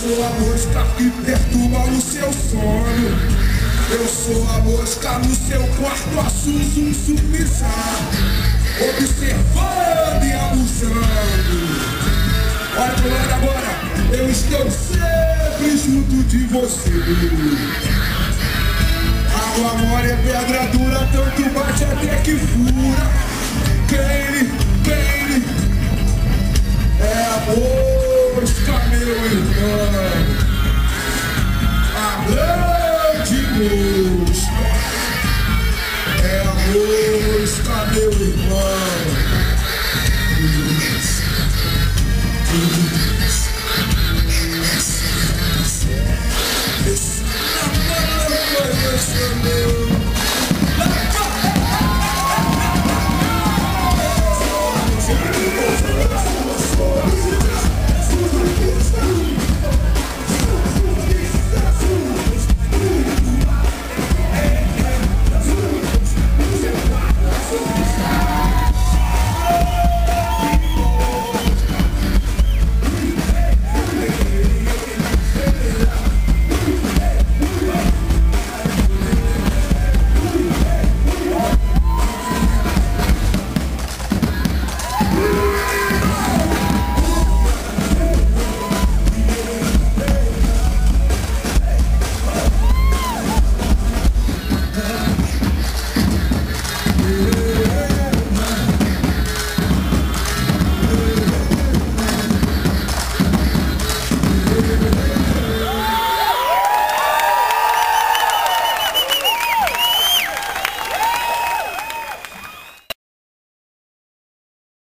sou a mosca que perturba o seu sono. Eu sou a mosca no seu quarto, a um submissão, observando e abusando. Olha pro lado agora, eu estou sempre junto de você. Água mole é pedra dura, tanto bate até que fura.